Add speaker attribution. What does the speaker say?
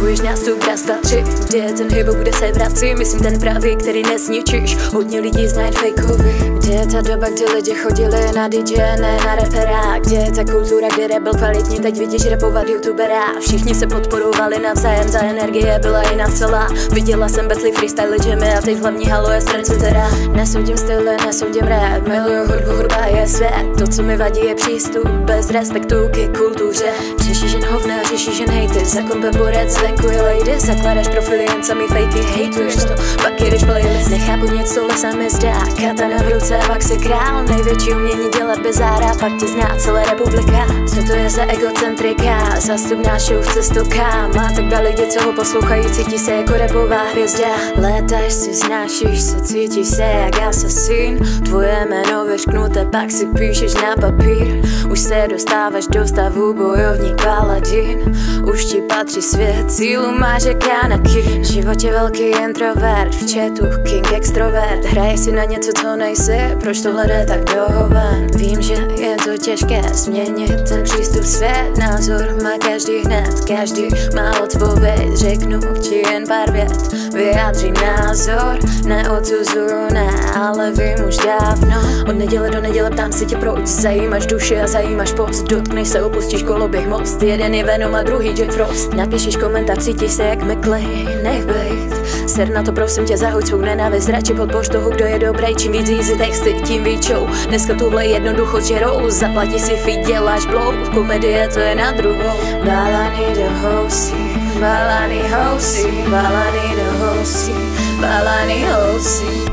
Speaker 1: nástup, raz, dva, tři Kde je ten hybo, kde se vrací. Myslím ten pravý, který nezničíš. Hodně lidí znají fejkový Kde je ta doba, kdy lidi chodili na DJ, ne na repera? Kde je ta kultura, kdy rap byl kvalitní? Teď vidíš repovat youtubera. Všichni se podporovali navzájem, ta energie byla jiná celá. Viděla jsem betly freestyle jammy a teď hlavní halo je teda Nesoudím styly, nesoudím rap. Miluju hudbu, hudba je svět. To, co mi vadí, je přístup. Bez respektu ke kultuře. Řešíš jen hovna, řešíš jen hejty Za kompem borec, venku je lady Zakládáš profily, jen sami fakey Hejtuješ to, pak jedeš playlist. Nechápu něco, ale se mi zdá Katana v ruce, pak si král. Největší umění dělat bez zára Pak tě zná celá republika. Co to je za egocentrika? Zastup nášou v cestu kam? Má tak dva lidi, co ho poslouchají Cítí se jako repová hvězda. Létáš si, znášíš se, cítíš se jak asasín Tvoje jméno vyšknuté, pak si píšeš na papír. Už se dostáváš do stavu bojovník paladin Už ti patří svět, cílu máš jak Anakin. Životě velký introvert, v chatu king extrovert. Hraje si na něco, co nejsi, proč tohle jde tak dohoven Vím, že je to těžké změnit ten přístup svět Názor má každý hned, každý má odpověď Řeknu ti jen pár vět, vyjádří názor Neodsuzuju, ne, ale vím už dávno neděle do neděle ptám si tě proč Zajímáš duši a zajímáš post. Dotkneš se, opustíš koloběh most. Jeden je Venom a druhý Jack Frost. Napíšeš komentář, cítíš se jak McLean Nech bejt Ser na to prosím tě, zahoď svou nenávist. Radši podpoř toho, kdo je dobrý Čím víc easy texty, tím víc show. Dneska tuhle jednoducho žerou Zaplatí si feed, děláš blow. Komedie to je na druhou. Balany do housí Balany housí Balany do housí Balany housí